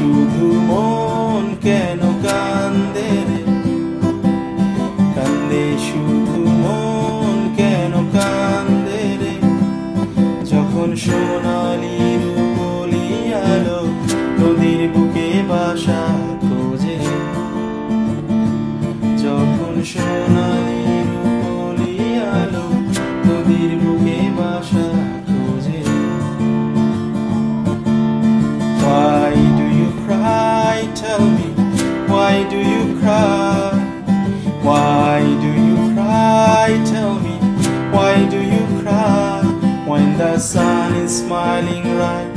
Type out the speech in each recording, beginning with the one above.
শুধু মন কেন কান্দে রে? কান্দে শুধু মন কেন কান্দে রে? যখন সোনালি রূপলি আলো, নদীর বুকে বাসা খোঁজে। যখন সোনা when the sun is smiling bright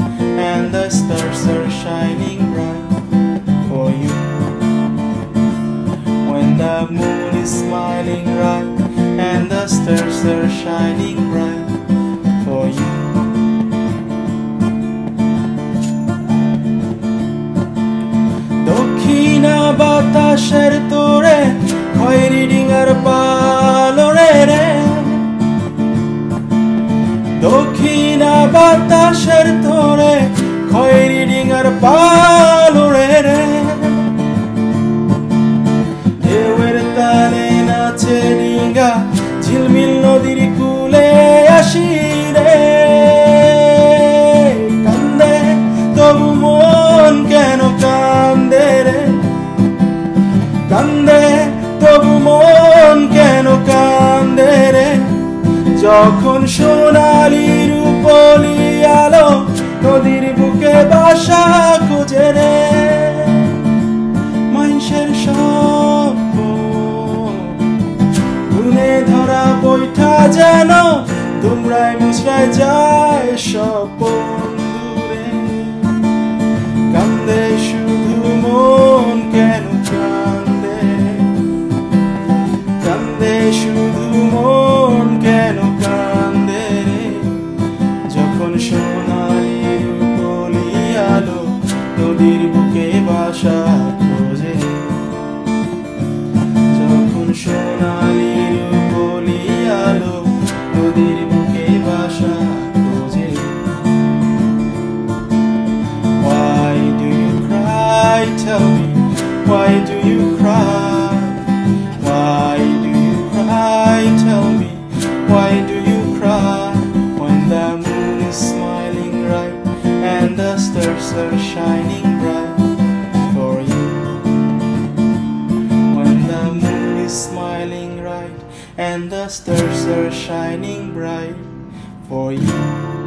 and the stars are shining bright for you? When the moon is smiling bright and the stars are shining bright for you. দক্ষিণা বাতাসের তোরে খয়েরি ডিঙার পালরে বাতাসের তোরে খয়েরি ডিঙার পালরে রে। ঢেউয়ের তালে নাচে ডিঙ্গা ঝিলমিল নদীর কুলে আসি রে। কান্দে, তবু মন কেন কান্দে রে? কান্দে, তবু মন কেন কান্দে রে? যখন সোনালি রূপলি আলো নদীর বুকে বাসা খুঁজে রে মানুষের স্বপ্ন গুনে ধরা বৈঠা যেন, তোমরাই মুছরাই যায় সব নদীর বুকে বাসা খোঁজে যখন সোনালি রূপলি আলো নদীর বুকে বাসা খোঁজে Why do you cry? Tell me, why do you cry? Why do you cry? Tell me, why do you cry? When the moon is smiling bright and the stars are shining and the stars are shining bright for you.